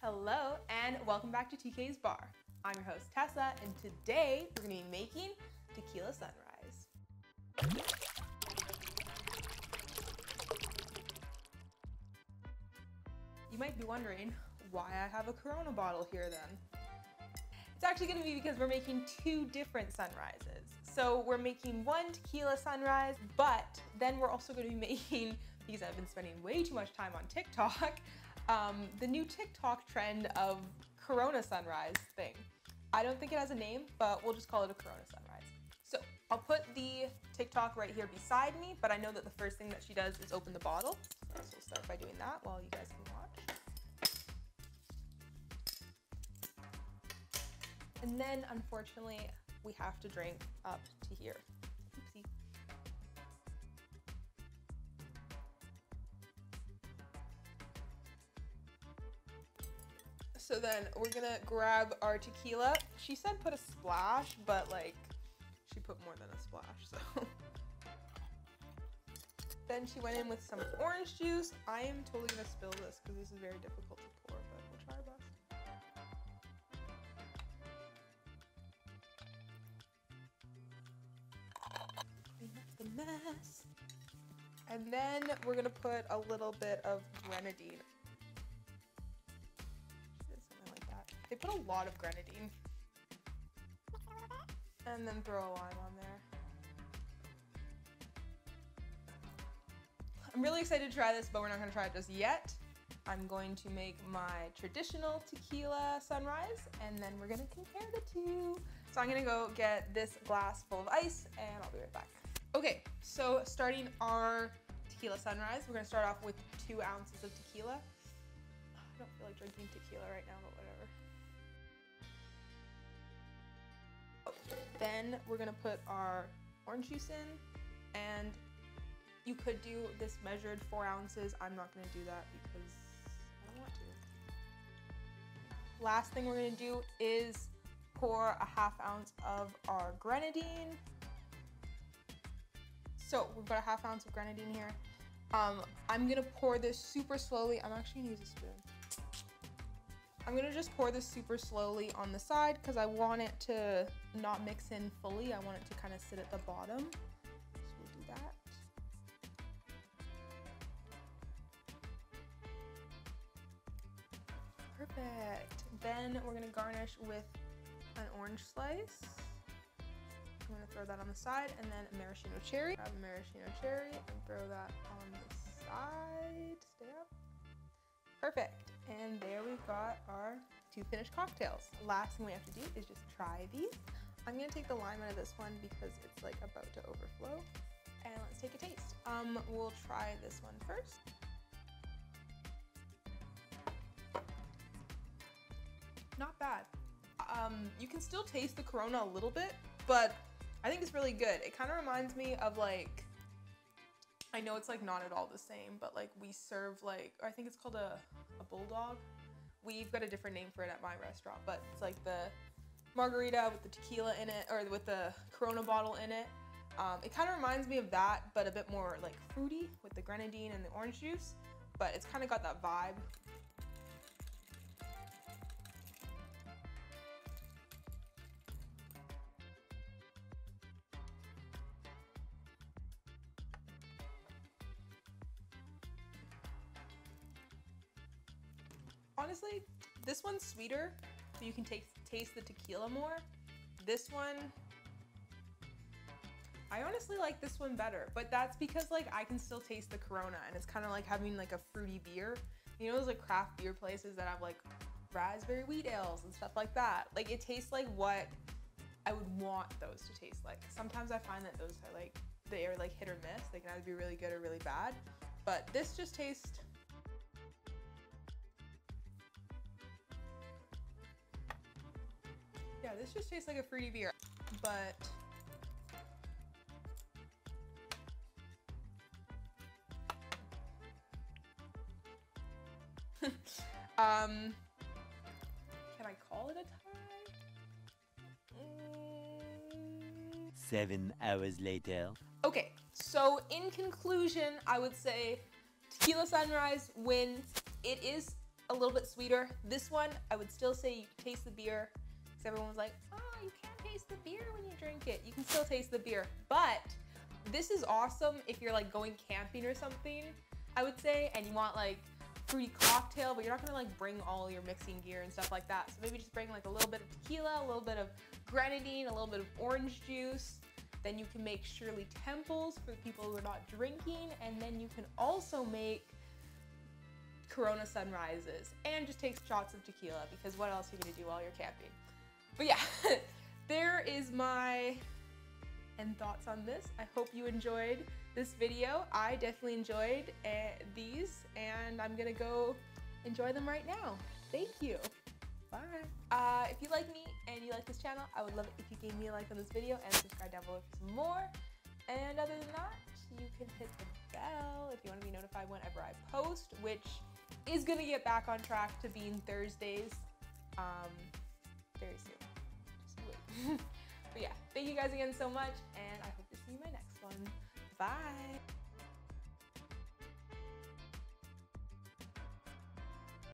Hello and welcome back to TK's Bar. I'm your host Tessa and today we're gonna be making tequila sunrise. You might be wondering why I have a Corona bottle here then. It's actually gonna be because we're making two different sunrises. So we're making one tequila sunrise, but then we're also gonna be making, because I've been spending way too much time on TikTok, um, the new TikTok trend of Corona sunrise thing. I don't think it has a name, but we'll just call it a Corona sunrise. So I'll put the TikTok right here beside me, but I know that the first thing that she does is open the bottle. So we'll start by doing that while you guys can watch. And then unfortunately, we have to drink up to here. So then we're gonna grab our tequila. She said put a splash, but like she put more than a splash, so. then she went in with some orange juice. I am totally gonna spill this because this is very difficult to pour, but we'll try our best. Clean up the mess. And then we're gonna put a little bit of grenadine. Put a lot of grenadine. And then throw a lime on there. I'm really excited to try this, but we're not gonna try it just yet. I'm going to make my traditional tequila sunrise, and then we're gonna compare the two. So I'm gonna go get this glass full of ice, and I'll be right back. Okay, so starting our tequila sunrise, we're gonna start off with two ounces of tequila. I don't feel like drinking tequila right now, but whatever. Then we're gonna put our orange juice in, and you could do this measured four ounces. I'm not gonna do that because I don't want to. Last thing we're gonna do is pour a half ounce of our grenadine. So we've got a half ounce of grenadine here. Um, I'm gonna pour this super slowly. I'm actually gonna use a spoon. I'm gonna just pour this super slowly on the side because I want it to not mix in fully. I want it to kind of sit at the bottom. So we'll do that. Perfect. Then we're gonna garnish with an orange slice. I'm gonna throw that on the side and then a maraschino cherry. Grab a maraschino cherry and throw that on the side. Stay up. Perfect. And there we've got our two finished cocktails. Last thing we have to do is just try these. I'm gonna take the lime out of this one because it's like about to overflow. And let's take a taste. Um, we'll try this one first. Not bad. Um, you can still taste the Corona a little bit, but I think it's really good. It kind of reminds me of like, I know it's like not at all the same, but like we serve like, I think it's called a, a bulldog. We've got a different name for it at my restaurant, but it's like the margarita with the tequila in it, or with the Corona bottle in it. Um, it kind of reminds me of that, but a bit more like fruity with the grenadine and the orange juice, but it's kind of got that vibe. Honestly, this one's sweeter, so you can taste taste the tequila more. This one, I honestly like this one better, but that's because like I can still taste the Corona and it's kind of like having like a fruity beer. You know those like craft beer places that have like raspberry wheat ales and stuff like that? Like it tastes like what I would want those to taste like. Sometimes I find that those are like, they are like hit or miss. They can either be really good or really bad. But this just tastes Yeah, this just tastes like a fruity beer, but um, can I call it a tie? Mm. Seven hours later. Okay, so in conclusion, I would say Tequila Sunrise wins. It is a little bit sweeter. This one, I would still say you taste the beer because everyone was like, oh, you can't taste the beer when you drink it. You can still taste the beer, but this is awesome if you're like going camping or something, I would say, and you want like fruity cocktail, but you're not gonna like bring all your mixing gear and stuff like that. So maybe just bring like a little bit of tequila, a little bit of grenadine, a little bit of orange juice. Then you can make Shirley Temples for the people who are not drinking, and then you can also make Corona sunrises and just take shots of tequila because what else are you gonna do while you're camping? But yeah, there is my and thoughts on this. I hope you enjoyed this video. I definitely enjoyed uh, these and I'm gonna go enjoy them right now. Thank you. Bye. Uh, if you like me and you like this channel, I would love it if you gave me a like on this video and subscribe down below for some more. And other than that, you can hit the bell if you want to be notified whenever I post, which is gonna get back on track to being Thursdays um, very soon. But yeah, thank you guys again so much, and I hope to see you in my next one. Bye.